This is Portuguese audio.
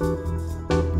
Música